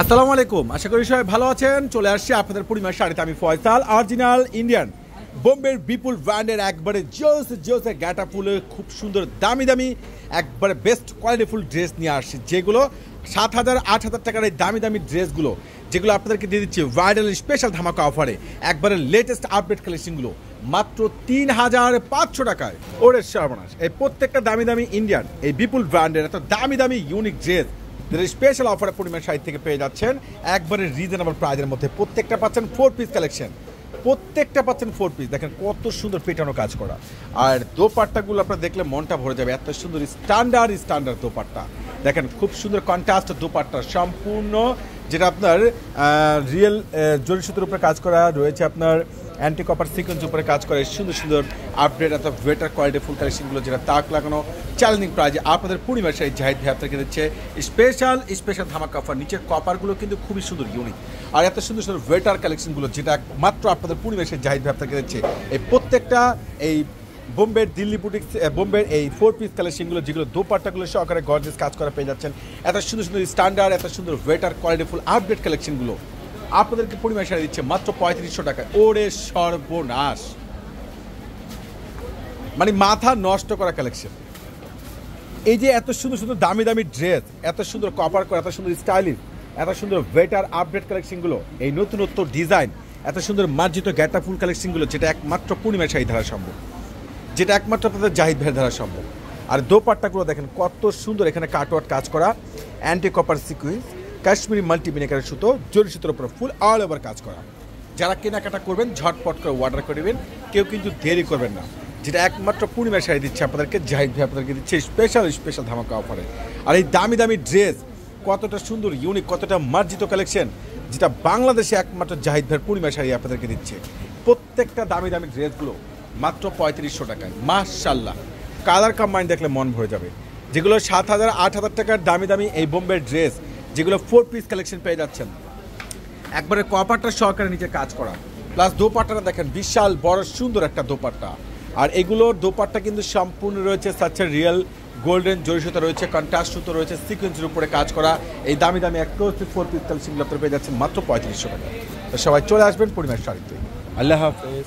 আসসালামু আলাইকুম। আশা করি সবাই ভালো আছেন। চলে আসছি আপনাদের পরিমাণ শাড়িতে। আমি ফয়সাল অরিজিনাল ইন্ডিয়ান বোম্বের বিপুল ব্র্যান্ডের একবারে জোস, জোসে গ্যাটা ফুলে খুব সুন্দর, দামি দামি, একবারে বেস্ট কোয়ালিটিফুল ড্রেস নিয়ে আসছি, যেগুলো সাত হাজার, আট হাজার টাকার এই দামি দামি ড্রেসগুলো যেগুলো আপনাদেরকে দিয়ে দিচ্ছি ভাইরাল স্পেশাল ধামাকা অফারে একবারে লেটেস্ট আপডেট কালেকশনগুলো মাত্র তিন হাজার পাঁচশো টাকায়। ওরে সর্বনাশ, এই প্রত্যেকটা দামি দামি ইন্ডিয়ান এই বিপুল ব্র্যান্ডের এত দামি দামি ইউনিক ড্রেস স্পেশাল অফারে পরিমাণ সাইড থেকে পেয়ে যাচ্ছেন একবারে রিজনেবল প্রাইজের মধ্যে। প্রত্যেকটা পাচ্ছেন ফোর পিস কালেকশন প্রত্যেকটা পাচ্ছেন ফোর পিস দেখেন কত সুন্দর পেটানো কাজ করা। আর দোপাট্টাগুলো আপনার দেখলে মনটা ভরে যাবে, এত সুন্দর স্ট্যান্ডার্ড স্ট্যান্ডার্ড দোপাট্টা। দেখেন খুব সুন্দর কন্ট্রাস্ট দোপাট্টা, সম্পূর্ণ যেটা আপনার রিয়েল জরি সুতোর উপরে কাজ করা, রয়েছে আপনার অ্যান্টি কপার সিকোয়েন্স উপরে কাজ করে। সুন্দর সুন্দর আপডেট এত বেটার কোয়ালিটি ফুল কালেকশনগুলো যেটা তাক লাগানো। চ্যালেঞ্জিং প্রাইজে আপনাদের পরিবার সেই জাহিদ ভাই আপনাকে দিচ্ছে। স্পেশাল স্পেশাল ধামাকা অফার নিচের কপারগুলো কিন্তু খুবই সুন্দর ইউনিক আর এত সুন্দর সুন্দর ওয়েটার কালেকশনগুলো যেটা মাত্র আপনাদের পরিবেশের জাহিদ ভাই আপনাকে দিচ্ছে। এই প্রত্যেকটা, এই বোম্বের দিল্লি বুটিক্স বোম্বের এই ফোর পিস কালেকশনগুলো যেগুলো দোপাট্টাগুলো সহকারে গর্জেস কাজ করা পেয়ে যাচ্ছেন। এত সুন্দর সুন্দর স্ট্যান্ডার্ড এত সুন্দর ওয়েটার কোয়ালিটিফুল আপডেট কালেকশনগুলো আপনাদেরকে পরিমাণ সারা দিচ্ছে মাত্র পঁয়ত্রিশশো টাকা। ওরে সর্বনাশ। মানে মাথা নষ্ট করা কালেকশন এই যে এত সুন্দর সুন্দর দামি দামি ড্রেস এত সুন্দর কভার করা এত সুন্দর স্টাইলিশ এত সুন্দর ওয়েটার আপডেট কালেকশনগুলো এই নতুনত্ব ডিজাইন এত সুন্দর মার্জিত গ্যাটা ফুল কালেকশনগুলো যেটা একমাত্র পূর্ণিমা শাহী ধারা সম্ভব। যেটা একমাত্র তাদের জাহিদ ভাইয়ের ধারা সম্ভব। আর দোপাট্টাগুলো দেখেন কত সুন্দর এখানে কাটওয়ার্ট কাজ করা অ্যান্টি কপার সিকুয়েন্স কাশ্মীরি মাল্টিমিনেকারের সুতো জরি সুতোর উপর ফুল অল ওভার কাজ করা। যারা কেনাকাটা করবেন, ঝটপট করে অর্ডার করে দেবেন কেউ কিন্তু দেরি করবেন না। যেটা একমাত্র পূর্ণিমা শাড়ি দিচ্ছে আপনাদেরকে, জাহিদ ভাই আপনাদেরকে দিচ্ছে স্পেশাল স্পেশাল ধামাকা অফারে আর এই দামি দামি ড্রেস কতটা সুন্দর ইউনিক কতটা মার্জিত কালেকশন যেটা বাংলাদেশে একমাত্র জাহিদ ভাইয়ের পূর্ণিমা শাড়ি আপনাদেরকে দিচ্ছে। প্রত্যেকটা দামি দামি ড্রেসগুলো মাত্র পঁয়ত্রিশশো টাকায়। মাশাল্লাহ কালার কম্বাইন দেখলে মন ভরে যাবে। যেগুলো সাত হাজার, আট হাজার টাকার দামি দামি এই বোম্বের ড্রেস যেগুলো ফোর পিস কালেকশন পেয়ে যাচ্ছেন। একবারে কপারটা সহকারে নিচে কাজ করা। প্লাস দোপাট্টাটা দেখেন, বিশাল, বড়, সুন্দর একটা দোপাট্টা। আর এগুলোর দোপাট্টা কিন্তু সম্পূর্ণ রয়েছে সাচ্ছে রিয়েল গোল্ডেন জরিসতা রয়েছে কন্ট্রাস্ট সুতো রয়েছে সিকোয়েন্সের উপরে কাজ করা। এই দামি দামি এক ফোর পিস কালেকশনগুলো পেয়ে যাচ্ছেন মাত্র পঁয়ত্রিশশো টাকা সবাই চলে আসবেন পরিমাণ শাড়িতে। আল্লাহ হাফেজ।